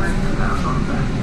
ないから遊んだ